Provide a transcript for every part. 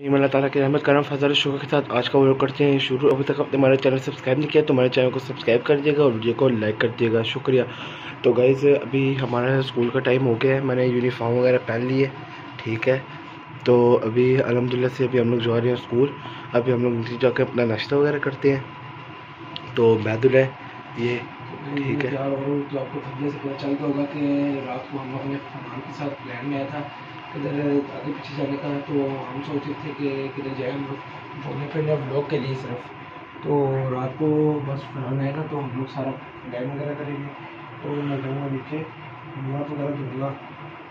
अल्लाह ताला के रहमत, करम, फजल शुक्र के साथ आज का व्लॉग करते हैं। शुरू, अभी तक आपने हमारे चैनल सब्सक्राइब नहीं किया तो हमारे चैनल को सब्सक्राइब कर दिएगा और वीडियो को लाइक कर दिएगा शुक्रिया। तो गाइज़ अभी हमारा स्कूल का टाइम हो गया है। मैंने यूनिफॉर्म वगैरह पहन ली है। ठीक है। तो अभी अलहमदिल्ला से अभी हम लोग जा रहे हैं स्कूल। अभी हम लोग नीचे जाकर अपना नाश्ता वगैरह करते हैं। तो बैदुल है। ये, ठीक है। तो आपको से पता होगा कि रात को हम लोगों ने फरमान के साथ प्लान में आया था। किधर आगे पीछे जाने का तो हम सोच थे कि किधर जाए हम लोग। घूमने फिरने ब्लॉग के लिए सिर्फ़। तो रात को बस फरमान आएगा तो हम लोग सारा प्लान वगैरह करेंगे। तो मैं जाऊँगा नीचे। हाथ वगैरह धोऊँगा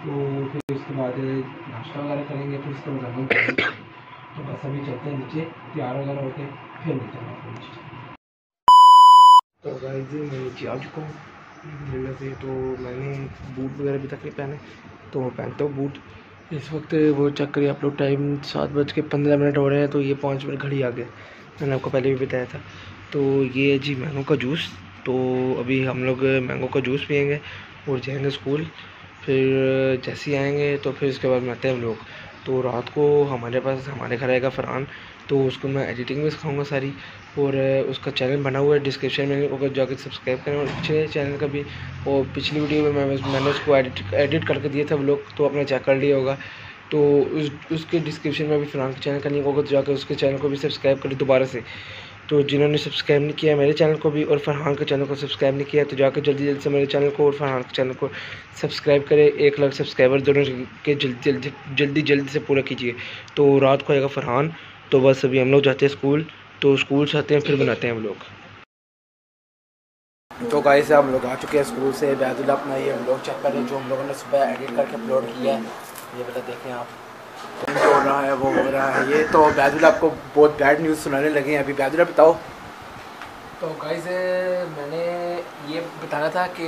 तो फिर उसके बाद नाश्ता वगैरह करेंगे फिर उसके बाद हम तो बस अभी चलते हैं नीचे, तैयार वगैरह होके फिर आपको नीचे। तो गाइज़ मैं नीचे आ चुका हूँ। से तो मैंने बूट वगैरह अभी तक नहीं पहने। तो मैं पहनता हूँ बूट इस वक्त वो चेक करिए आप लोग टाइम सात बज के पंद्रह मिनट हो रहे हैं तो ये पाँच मिनट घड़ी आ गए। मैंने आपको पहले भी बताया था। तो ये जी मैंगो का जूस तो अभी हम लोग मैंगो का जूस पियेंगे और जाएँगे स्कूल फिर जैसे ही आएँगे तो फिर उसके बाद में आते हैं हम लोग। तो रात को हमारे पास, हमारे घर आएगा फ़रहान तो उसको मैं एडिटिंग भी सिखाऊँगा सारी। और उसका चैनल बना हुआ है डिस्क्रिप्शन में अगर जाकर सब्सक्राइब करें। और अच्छे चैनल का भी, और पिछली वीडियो में मैं मैंने उसको एडिट एडिट करके दिया था लोग तो आपने चेक कर लिया होगा। तो उस, उसके डिस्क्रिप्शन में भी फ़रहान के चैनल का लिंक होगा तो जाकर उसके चैनल को भी सब्सक्राइब करें दोबारा से। तो जिन्होंने सब्सक्राइब नहीं किया मेरे चैनल को भी और फरहान के चैनल को सब्सक्राइब नहीं किया तो जाकर जल्दी जल्दी से मेरे चैनल को और फरहान के चैनल को सब्सक्राइब करें। एक लाख सब्सक्राइबर दोनों के जल्दी जल्दी जल्दी जल्दी से पूरा कीजिए। तो रात को आएगा फरहान तो बस अभी हम लोग जाते हैं स्कूल तो स्कूल से आते हैं, फिर बनाते हैं हम लोग। तो गाइस हम लोग आ चुके हैं स्कूल से। बैदुल्ला अपना ये हम लोग चेक करें जो हम लोगों ने सुबह एडिट करके अपलोड किया है। ये बता देखें आप। रहा है, वो हो रहा है। ये तो बैदुल आपको बहुत बैड न्यूज़ सुनाने लगे हैं। अभी बैदुल्ला बताओ। तो गाइज़ मैंने ये बताना था कि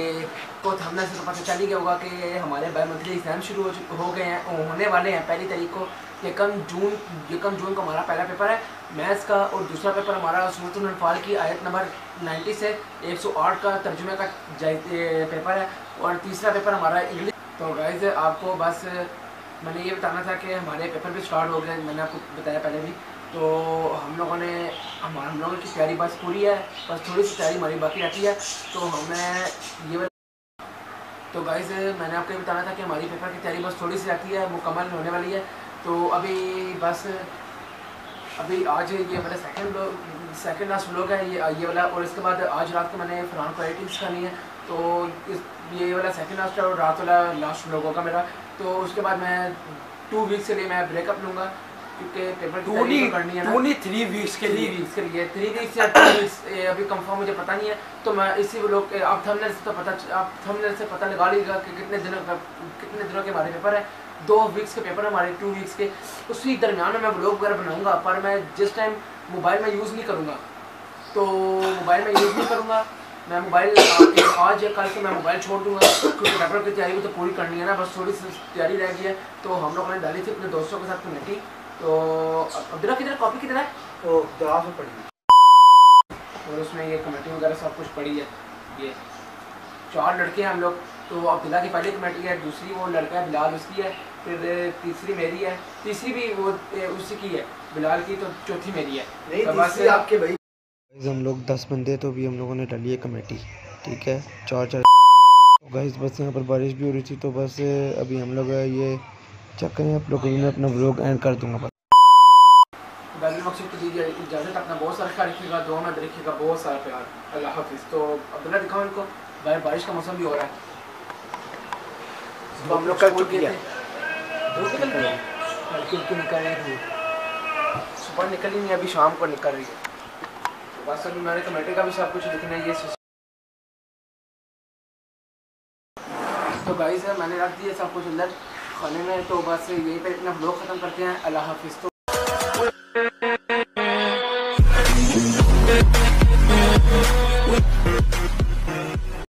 तो हमने से पता चल ही गया होगा कि हमारे बायो मंथली एग्ज़ाम शुरू हो हो गए हैं होने वाले हैं। पहली तारीख को यकम जून यकम जून को हमारा पहला पेपर है मैथ्स का, और दूसरा पेपर हमारा सूरतफाल की आयत नंबर 90 से 108 का तर्जुमे का पेपर है, और तीसरा पेपर हमारा इंग्लिश तो गाइज़ आपको बस मैंने ये बताना था कि हमारे पेपर भी स्टार्ट हो गए, मैंने आपको बताया पहले भी। तो हम लोगों ने, हम हम लोगों की तैयारी बस पूरी है, बस थोड़ी सी तैयारी हमारी बाकी रहती है। तो हमें ये तो गाइज़ मैंने आपको ये बताना था कि हमारी पेपर की तैयारी बस थोड़ी सी रहती है, मुकम्मल होने वाली है। तो अभी बस अभी आज ये मैंने सेकंड सेकंड लास्ट ब्लॉग है ये ये वाला, और इसके बाद आज रात को मैंने फरहान को एडिटिंग करनी है तो इस, ये वाला सेकंड लास्ट है और रात वाला लास्ट ब्लॉग होगा मेरा तो उसके बाद मैं टू वीक्स के लिए मैं ब्रेकअप लूँगा। क्योंकि तो करनी ना। थ्री वीक्स के लिए वीक्स के लिए। थ्री वीक्स या टू वीक्स अभी कंफर्म मुझे पता नहीं है। तो मैं इसी ब्लॉग आप थंबनेल से तो पता आप थंबनेल से पता लगा लीजिएगा कि कितने दिनों का कितने दिनों के हमारे पेपर है। दो वीक्स के पेपर हमारे टू वीक्स के। उसी दरमियान में मैं ब्लॉग वगैरह बनाऊँगा पर मैं जिस टाइम मोबाइल में यूज़ नहीं करूँगा तो मोबाइल में यूज़ नहीं करूँगा। मैं मोबाइल आज या कल से मैं मोबाइल छोड़ दूँगा क्योंकि पेपर की तैयारी तो पूरी करनी है ना। बस थोड़ी सी तैयारी रह गई है। तो हम लोगों ने डाली थी अपने दोस्तों के साथ कमेटी तो अब्दुल्ला किधर कॉपी किधर है? तो दवा से पड़ी और उसमें ये कमेटी वगैरह सब कुछ पड़ी है। ये चार लड़के हैं हम लोग। तो अब्दुल्ला की पहली कमेटी है दूसरी वो लड़का है बिलाल उसकी है फिर तीसरी मेरी है। तीसरी भी वो उसी की है। बिलाल की तो चौथी मेरी है। नहीं आपके भाई। हम लोग दस बंदे तो भी हम लोगों ने डाली है कमेटी। ठीक है? चार चार तो गाइस बस यहाँ पर बारिश भी हो रही थी तो बस अभी हम लोग ये चेक करें आप लोगों ने अपना व्लॉग एंड कर दूँगा। बस मकसद को दीजिए इजाज़त अपना बहुत सारा ख्याल रखिएगा दो में रखिएगा बहुत सारा प्यार। अल्लाह हाफिज़। तो अब्दुल्ला दिखाओ इनको। भाई बारिश का मौसम भी हो रहा है। हम लोग कल चुकी है हल्की हल्की निकल रही थी। सुबह निकली नहीं अभी शाम को निकल रही है। तो बस अभी मैंने कमेटी का भी सब कुछ लिखना है ये तो गाइस है मैंने रख दिया सब कुछ अंदर। खाने में तो बस यहीं पे अपना ब्लॉग ख़त्म करते हैं। अल्लाह हाफिज़। तो